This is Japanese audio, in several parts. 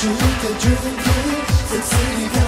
drinking, drinking, six city.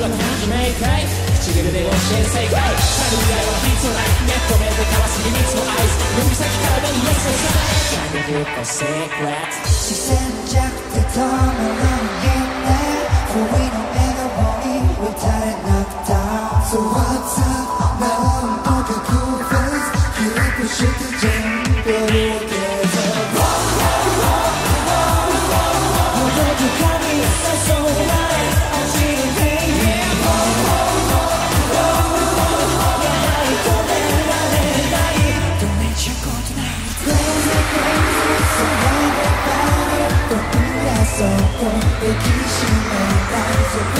は決めたい唇で教え正解去る未来は秘密もないネット面で交わす秘密のアイス指先からのに寄せさない Gotta get the 視線弱ってときしめた。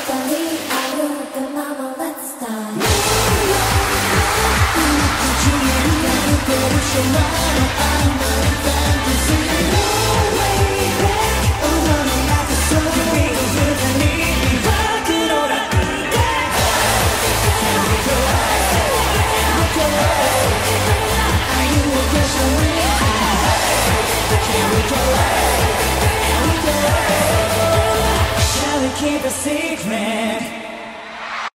secret.